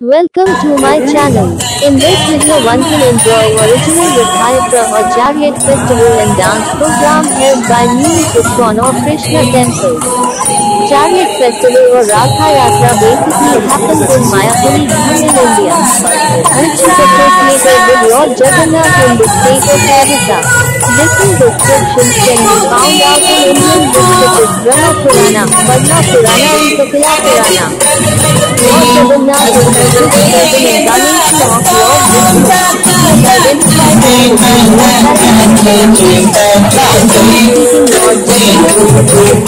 Welcome to my channel. In this video one can enjoy original Rathayatra or Chariot Festival and dance program held by Munich ISKCON or Krishna Temple. Chariot Festival or Rathayatra basically happens in Mayapuri in India, which is associated with Lord Jagannath in the state of Odisha. Different descriptions can be found out in Indian books such as Brahma Purana, Padma Purana and Kapila Purana. Lord Jagannath is considered as an incarnation of Lord Vishnu. He is identified as the Speaking Lord Subscribe to my channel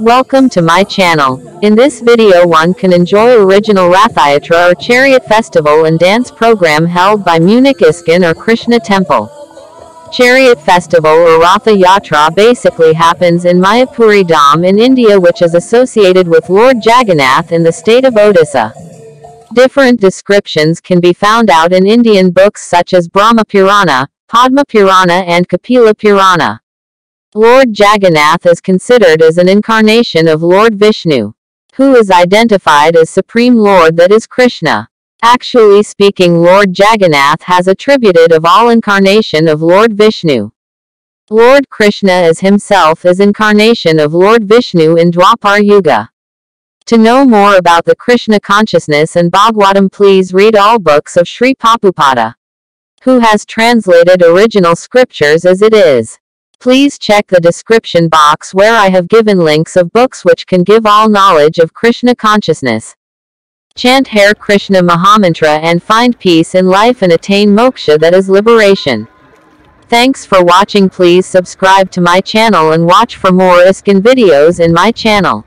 Welcome to my channel. In this video one can enjoy original Rathayatra or Chariot Festival and dance program held by Munich ISKCON or Krishna Temple. Chariot Festival or Ratha Yatra basically happens in Mayapuri Dham in India which is associated with Lord Jagannath in the state of Odisha. Different descriptions can be found out in Indian books such as Brahma Purana, Padma Purana and Kapila Purana. Lord Jagannath is considered as an incarnation of Lord Vishnu, who is identified as Supreme Lord that is Krishna. Actually speaking Lord Jagannath has attributed of all incarnation of Lord Vishnu. Lord Krishna is himself is incarnation of Lord Vishnu in Dwapar Yuga. To know more about the Krishna consciousness and Bhagavatam please read all books of Sri Prabhupada, who has translated original scriptures as it is. Please check the description box where I have given links of books which can give all knowledge of Krishna consciousness. Chant Hare Krishna Mahamantra and find peace in life and attain moksha that is liberation. Thanks for watching please subscribe to my channel and watch for more ISKCON videos in my channel.